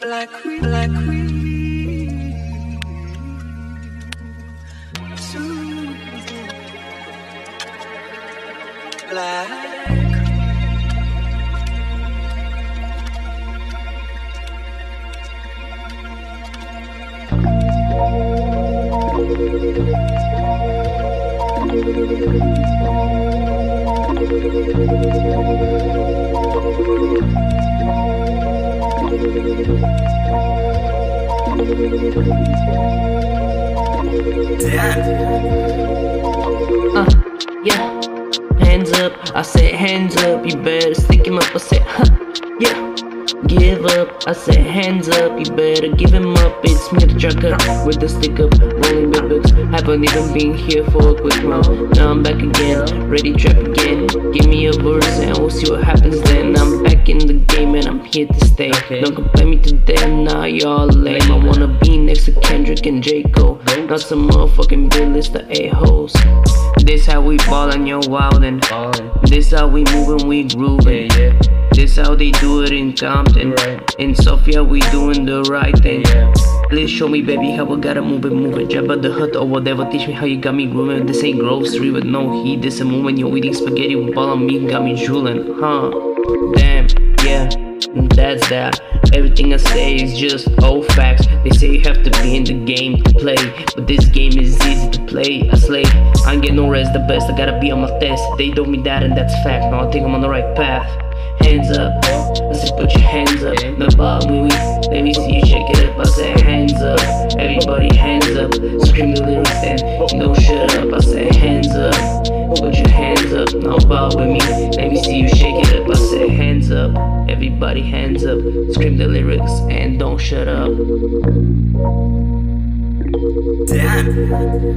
Black queen, black queen. Black. Up, Uh, I said hands up, you better stick him up. I said, huh, yeah. Give up, I said hands up, you better give him up. It's me the trucker with the stick up, rolling the books. Haven't even been here for a quick round. Now I'm back again, ready trap again. Give me a verse and we'll see what happens then. I'm back in the game and I'm here to stay. Okay. Don't compare me to them, now y'all lame. I wanna be next to Kendrick and J. Cole. Not some motherfucking bill the a-holes. This how we ballin', yo wildin'. Ballin'. This how we moving, we grooving. Yeah, yeah. This how they do it in Compton. Right. In Sofia, we doing the right thing. Yeah. Please show me, baby, how I gotta move it, move it. Jabba the Hutt or whatever. Teach me how you got me grooving. This ain't grocery with no heat. This a moment you're eating spaghetti with ball on me, got me drooling. Huh? Damn, yeah, that's that. Everything I say is just old facts. They say you have to be in the game to play, but this game is easy to play. I slay, I ain't get no rest. The best, I gotta be on my test. They told me that, and that's fact. Now I think I'm on the right path. Hands up, I said put your hands up. The bar movie, hands up. Scream the lyrics and you don't shut up. I said hands up, put your hands up. Now bow with me, let me see you shake it up. I said hands up, everybody hands up. Scream the lyrics and don't shut up. Damn.